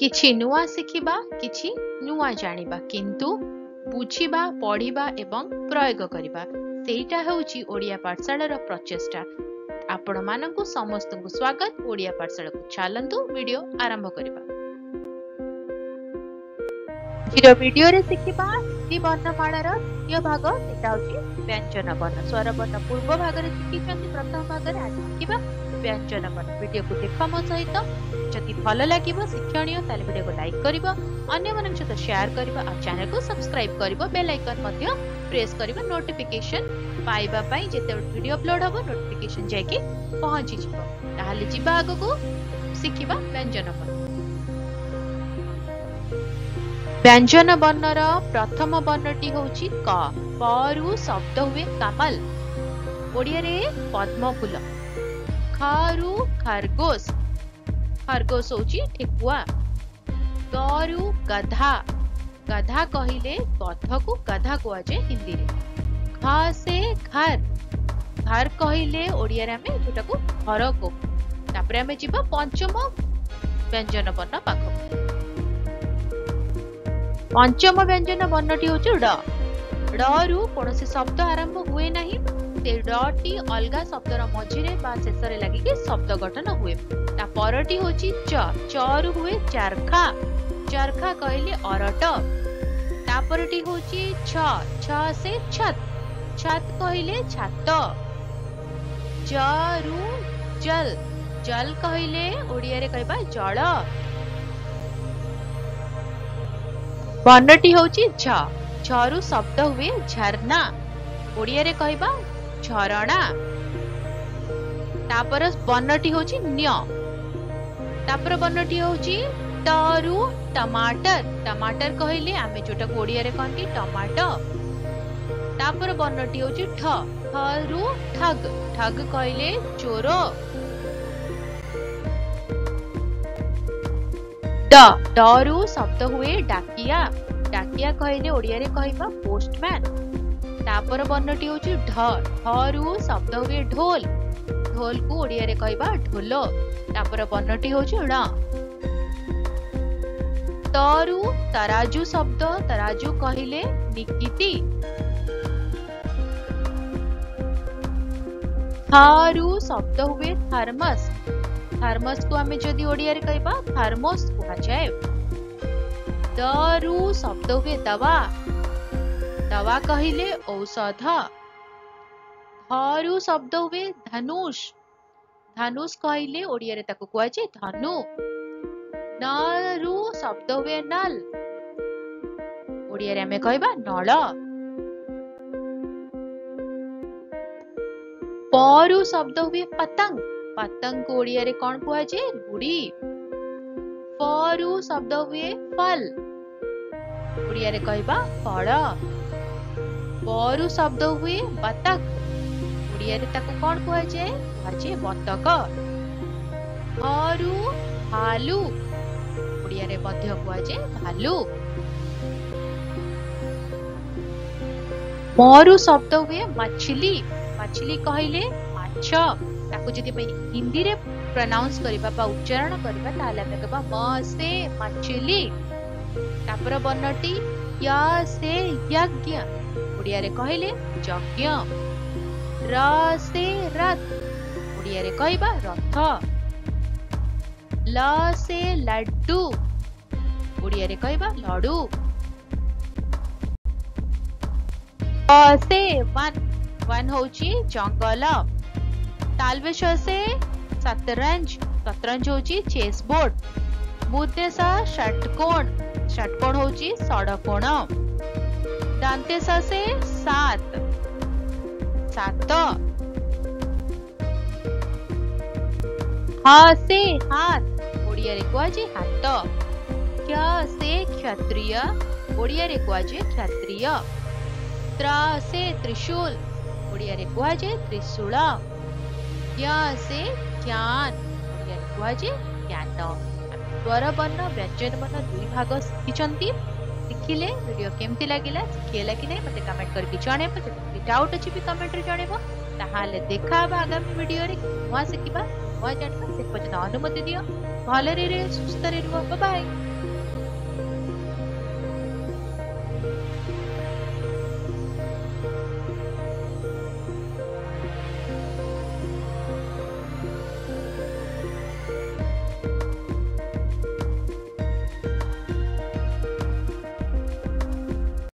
କିଛି ନୂଆ ଶିଖିବା କିଛି ନୂଆ ଜାଣିବା କିନ୍ତୁ ବୁଝିବା ପଢିବା ଏବଂ ପ୍ରୟୋଗ କରିବା ସେଇଟା ହେଉଛି ଓଡ଼ିଆ ପାଠଶାଳାର ପ୍ରଚେଷ୍ଟା ଆପଣମାନଙ୍କୁ ସମସ୍ତଙ୍କୁ ସ୍ୱାଗତ ଓଡ଼ିଆ ପାଠଶାଳାକୁ ଚାଲନ୍ତୁ ଭିଡିଓ ଆରମ୍ଭ କରିବା ଆଜିର ଭିଡିଓରେ ଶିଖିବା ହିନ୍ଦି ବର୍ଣ୍ଣମାଳାର ଦ୍ୱିତୀୟ ଭାଗ ସେଟା ହେଉଛି ବ୍ୟଞ୍ଜନ ବର୍ଣ୍ଣ ସ୍ୱର ବର୍ଣ୍ଣ ପୂର୍ବ ଭାଗରେ ଶିଖିଛନ୍ତି ପ୍ରଥମ ଭାଗରେ ଆଜି ଶିଖିବା ବ୍ୟଞ୍ଜନବନ ଭିଡ଼ିଓକୁ ଦେଖ ମୋ ସହିତ ଯଦି ଭଲ ଲାଗିବ ଶିକ୍ଷଣୀୟ ତାହେଲେ ଭିଡ଼ିଓକୁ ଲାଇକ୍ କରିବ ଅନ୍ୟମାନଙ୍କ ସହିତ ସେୟାର କରିବ ଆଉ ଚ୍ୟାନେଲକୁ ସବସ୍କ୍ରାଇବ୍ କରିବ ବେଲ୍ ଆଇକନ୍ ମଧ୍ୟ ପ୍ରେସ୍ କରିବ ନୋଟିଫିକେସନ୍ ପାଇବା ପାଇଁ ଯେତେବେଳେ ଭିଡ଼ିଓ ଅପଲୋଡ଼ ହେବ ନୋଟିଫିକେସନ୍ ଯାଇକି ପହଞ୍ଚିଯିବ ତାହେଲେ ଯିବା ଆଗକୁ ଶିଖିବା ବ୍ୟଞ୍ଜନବନ ব্যঞ্জন বর্ণর প্রথম বর্ণটি হচ্ছে ক পরু শব্দ হুয়ে কামাল ওড়িয়ারে পদ্মফুল खारु खरगोश खरगोश हूँ ठेकुआ गरु गधा गधा कहले गध को गधा कहुए हिंदी रे। खासे खर घर कहले ओडिया घर को आम जी पंचम व्यंजन बर्ण पाख पंचम व्यंजन बर्ण टी हूँ ड रु कौन शब्द आरंभ हुए ना से डटी अलगा शब्दर मझे शेष लगे शब्द गठन हुए पर चर हुए चरखा चरखा कहले अरट तापर छत छत कहले छत चरु जल जल कहले ओडिया कह जल वर्णटी हूँ छ छु शब्द हुए झरना ओडिया कह ધારણા તાપર બર્નટી હોચી ન્ય તાપર બર્નટી હોચી ડરુ ટમેટા ટમેટા કહીલે અમે જોટા ગોડિયા રે કહંતી ટમેટો તાપર બર્નટી હોચી ઠ ફલુ ઠગ ઠગ કહીલે ચોરો ડ ડરુ સબત હુએ ડાકિયા ડાકિયા કહીને ઓડિયા રે કહીબા પોસ્ટમેન तापर वर्ण हूँ ढ ढ रु शब्द हुए ढोल ढोल को ओडिया कह ढोल तापर वर्ण हूँ ण तरु तराजु शब्द तराजु कहले निकिति थारु शब्द हुए थर्मस थर्मस को आम जो ओडिया कह थर्मस कह जाए दरु शब्द हुए दवा दवा कहिले औषध धरु शब्द हुए धनुष धनुष कहिले ओडिया रे ताको कुआ जे धनु नरु शब्द हुए नल ओडिया रे हमें कहबा नळ परु शब्द हुए पतंग पतंग को ओडिया रे कोन कुआ जे गुडी परु शब्द हुए फल ओडिया रे कहबा फळ ବରୁ ଶବ୍ଦ ହୁଏ ବତକ ଓଡ଼ିଆରେ ତାକୁ କ'ଣ କୁହାଯାଏ କୁହାଯାଏ ବତକ ଅରୁ ଭାଲୁ ଓଡ଼ିଆରେ ମଧ୍ୟ କୁହାଯାଏ ଭାଲୁ ମରୁ ଶବ୍ଦ ହୁଏ ମାଛିଲି ମାଛିଲି କହିଲେ ମାଛ ତାକୁ ଯଦି ଆମେ ହିନ୍ଦୀରେ ପ୍ରନାଉନ୍ସ କରିବା ବା ଉଚ୍ଚାରଣ କରିବା ତାହେଲେ ଆମେ କହିବା ମ ସେ ମାଛିଲି ତାପର ବର୍ଣ୍ଣଟି ୟ ସେ ଯଜ୍ଞ ଓଡ଼ିଆରେ କହିଲେ ଯଜ୍ଞ ରସେ ରଥ ଓଡ଼ିଆରେ କହିବା ରଥ ଲସେ ଲଡୁ ଓଡ଼ିଆରେ କହିବା ଲଡୁ से वन वन होची जंगल तालवेश से शतरंज शतरंज होची चेस बोर्ड मुद्दे सा षटकोण षटकोण होची षडकोण दंते स सात सात ह हाँ से हाथ ओडिया रे कुआजे हाथ क्या से क्षत्रिय ओडिया रे कुआजे क्षत्रिय त्र से त्रिशूल ओडिया रे कुआजे त्रिशूल क्या से ज्ञान ओडिया रे कुआजे ज्ञान स्वर वर्ण व्यंजन वर्ण दुई भाग सिखिचंती शिखिले भिड केमती लगला शिखला कि नहीं मत कमेंट कर डाउट अच्छे भी कमेंट रेबले देखा आगामी भिडियो नुआ शिखा नुआ जानवा से पर्यटन अनुमति दि भले सुस्थ रुह बाय बाय